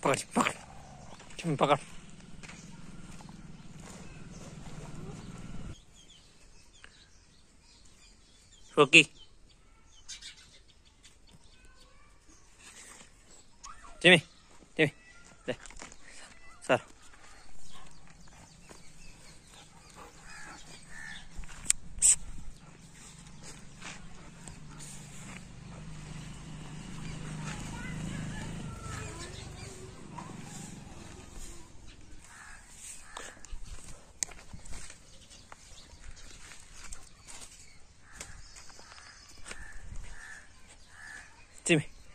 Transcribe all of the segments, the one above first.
Pakar. Cuma pakar. Rocky. Jimmy, Jimmy,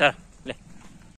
sir.